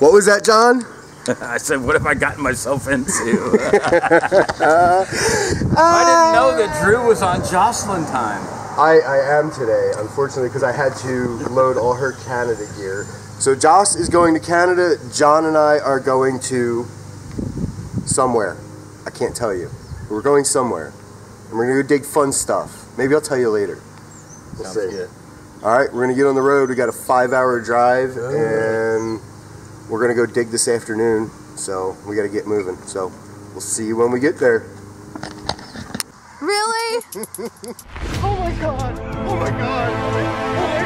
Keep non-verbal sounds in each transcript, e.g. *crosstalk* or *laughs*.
What was that, John? *laughs* I said, what have I gotten myself into? *laughs* *laughs* I didn't know that uh, Drew was on Jocelyn time. I, I am today, unfortunately, because I had to load all her Canada gear. So Joss is going to Canada. John and I are going to somewhere. I can't tell you. But we're going somewhere. And we're going to go dig fun stuff. Maybe I'll tell you later. We'll Sounds see. good. All right, we're going to get on the road. We got a five hour drive, and we're going to go dig this afternoon. So we got to get moving. So we'll see you when we get there. Really? *laughs* Oh my god! Oh my god! Oh my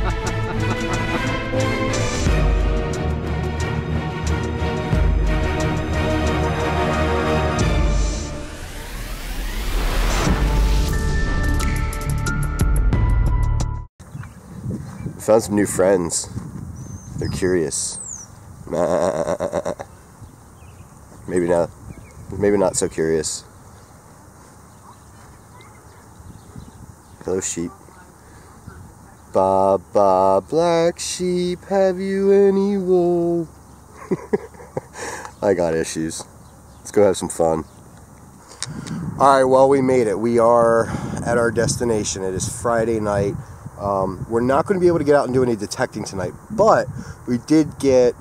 god! *laughs* Found some new friends. They're curious. Maybe not. Maybe not so curious. Hello, sheep. Ba ba black sheep, have you any wool? *laughs* I got issues. Let's go have some fun. All right, well, we made it. We are at our destination. It is Friday night. Um, we're not going to be able to get out and do any detecting tonight, but we did get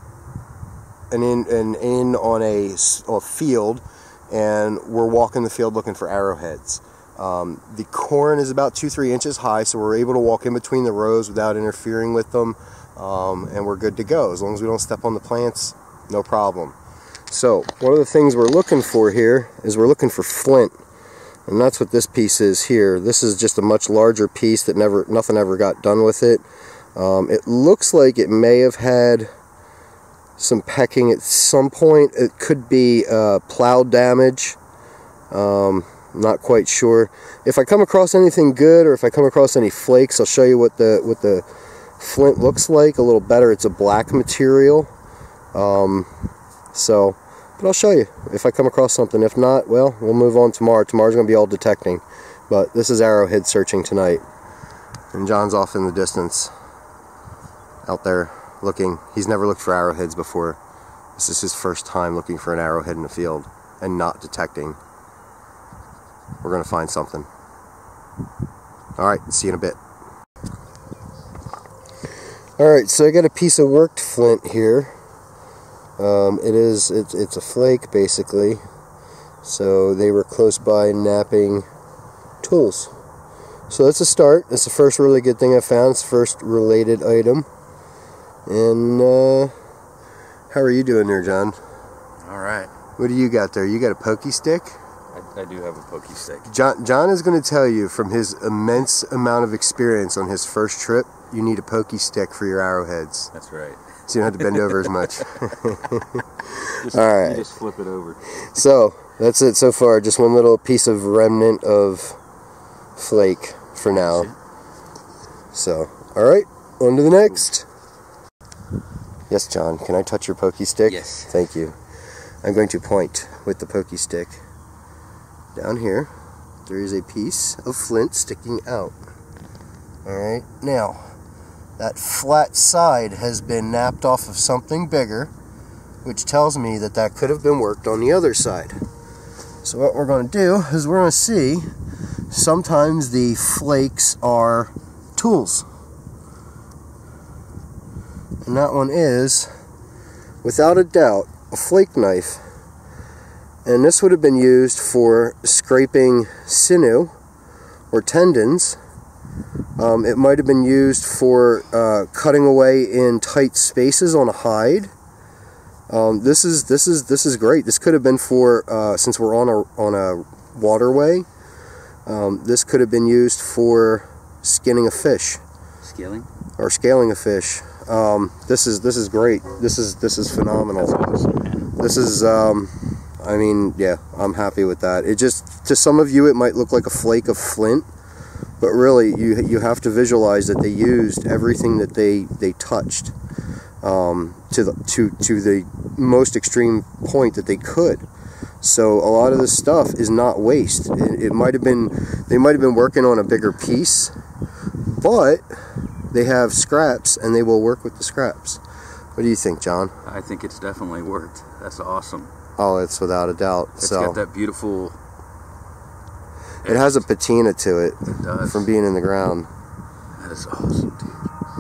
an in an in on a, a field, and we're walking the field looking for arrowheads. Um, the corn is about two three inches high, so we're able to walk in between the rows without interfering with them, um, and we're good to go. As long as we don't step on the plants, no problem. So one of the things we're looking for here is we're looking for flint and that's what this piece is here. This is just a much larger piece that never, nothing ever got done with it. Um, it looks like it may have had some pecking at some point. It could be uh, plow damage. Um, not quite sure. If I come across anything good, or if I come across any flakes, I'll show you what the what the flint looks like a little better. It's a black material. Um, so but I'll show you if I come across something. If not, well, we'll move on tomorrow. Tomorrow's going to be all detecting. But this is arrowhead searching tonight. And John's off in the distance out there looking. He's never looked for arrowheads before. This is his first time looking for an arrowhead in the field and not detecting. We're going to find something. All right, see you in a bit. All right, so I got a piece of worked flint here. Um, it is it's, it's a flake basically. So they were close by knapping tools. So that's a start. That's the first really good thing I found. It's the first related item. And uh, how are you doing there, John? All right. What do you got there? You got a pokey stick? I, I do have a pokey stick. John John is going to tell you from his immense amount of experience on his first trip, you need a pokey stick for your arrowheads, That's right. So you don't have to bend over as much. *laughs* *laughs* Just, All right. You just flip it over. So that's it so far. Just one little piece of remnant of flake for now. So, all right, on to the next. Yes, John. Can I touch your pokey stick? Yes. Thank you. I'm going to point with the pokey stick. Down here, there is a piece of flint sticking out. All right. Now, that flat side has been knapped off of something bigger which tells me that that could have been worked on the other side. So what we're going to do is we're going to see sometimes the flakes are tools. And that one is, without a doubt, a flake knife. And this would have been used for scraping sinew or tendons. Um, it might have been used for uh, cutting away in tight spaces on a hide. Um, this is this is this is great. This could have been for uh, since we're on a on a waterway. Um, this could have been used for skinning a fish Scaling? or scaling a fish. Um, this is this is great. This is this is phenomenal. Awesome. This is um, I mean yeah, I'm happy with that. It just to some of you it might look like a flake of flint, but really you you have to visualize that they used everything that they they touched um, to the to to the most extreme point that they could. So a lot of this stuff is not waste. It, it might have been they might have been working on a bigger piece, but they have scraps and they will work with the scraps. What do you think, John? I think it's definitely worked. That's awesome. Oh, it's without a doubt. It's so got that beautiful. It has a patina to it It does. from being in the ground. That is awesome, dude.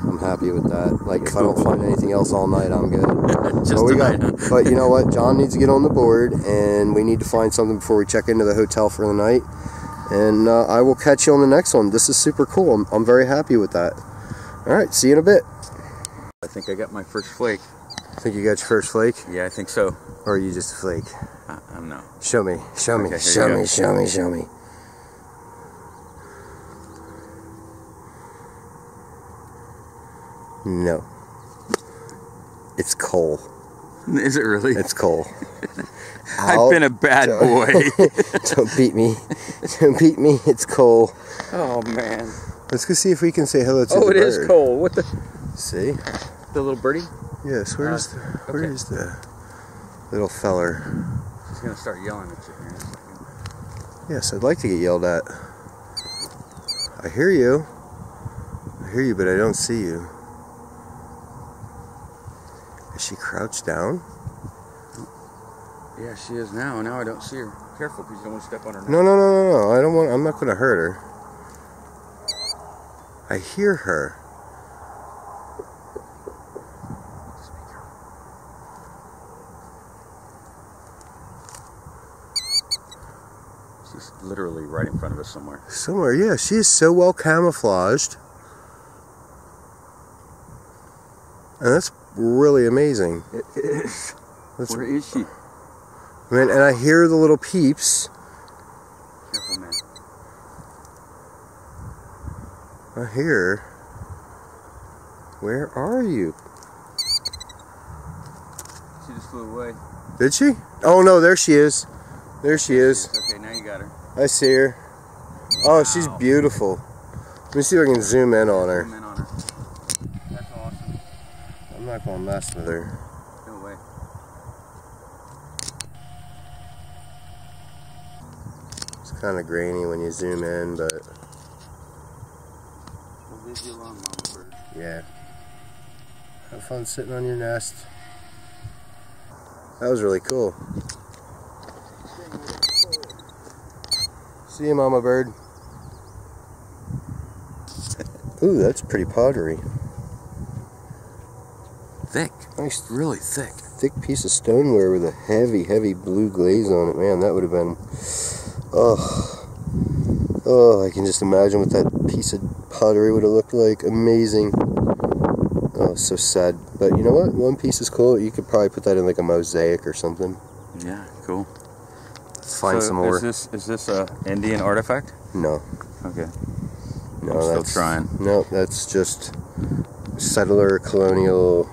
I'm happy with that. Like if I don't find anything else all night, I'm good. *laughs* Just But we got, *laughs* but you know what? John needs to get on the board, and we need to find something before we check into the hotel for the night. And uh, I will catch you on the next one. This is super cool. I'm, I'm very happy with that. All right, see you in a bit. I think I got my first flake. I Think you got your first flake, Yeah, I think so. or are you just a flake? I, I don't know. Show me, show me, Okay, show me, show me, show me. No, it's coal. Is it really? It's coal. *laughs* I've been a bad boy. *laughs* Don't beat me. Don't beat me. It's Cole. oh man. Let's go see if we can say hello to Oh, the it is bird. cold. What the? See? The little birdie? Yes. Where's uh, the Where okay. is the little feller? She's gonna start yelling at you here in a second. Yes, I'd like to get yelled at. I hear you. I hear you, but I don't see you. Is she crouched down? Yeah, she is now. Now I don't see her. Careful, because you don't want to step on her. No, no, no, no, no. I don't want. I'm not going to hurt her. I hear her. She's literally right in front of us somewhere. Somewhere, yeah. She is so well camouflaged. And that's really amazing. It is. That's, Where is she? man, and I hear the little peeps. Careful, man. I hear. Where are you? She just flew away. Did she? Oh no, there she is. There she is. Okay, now you got her. I see her. Oh, she's beautiful. Let me see if I can zoom in on her. Zoom in on her. That's awesome. Not mess with her. No way. It's kind of grainy when you zoom in, but We'll leave you alone, Mama Bird. yeah. Have fun sitting on your nest. That was really cool. See you, Mama Bird. *laughs* Ooh, that's pretty pottery. Thick. Nice Really thick. thick piece of stoneware with a heavy, heavy blue glaze on it. Man, that would have been. Oh, oh! I can just imagine what that piece of pottery would have looked like. Amazing. Oh, so sad. But you know what? One piece is cool. You could probably put that in like a mosaic or something. Yeah, cool. Let's find So some more. Is this is this a Indian artifact? No, Okay. no, I'm still trying. No, that's just settler colonial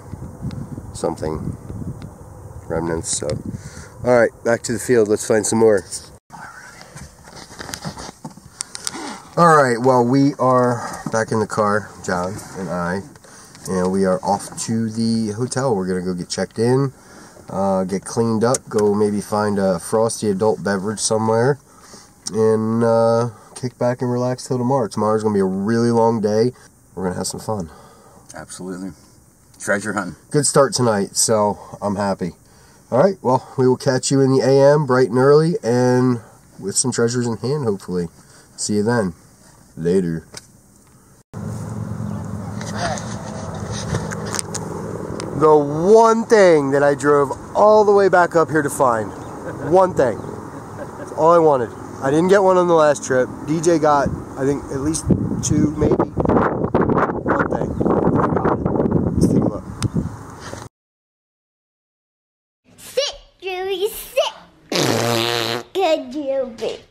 something remnants. So, all right, back to the field. Let's find some more. All right. Well, we are back in the car, John and I, and we are off to the hotel. We're gonna go get checked in, uh, get cleaned up, go maybe find a frosty adult beverage somewhere, and uh, kick back and relax till tomorrow. Tomorrow's gonna be a really long day. We're gonna have some fun. Absolutely. Treasure hunting. Good start tonight, so I'm happy. All right. Well, we will catch you in the AM bright and early, and with some treasures in hand, hopefully. See you then. Later. The one thing that I drove all the way back up here to find. One thing. That's all I wanted. I didn't get one on the last trip. DJ got, I think, at least two, maybe.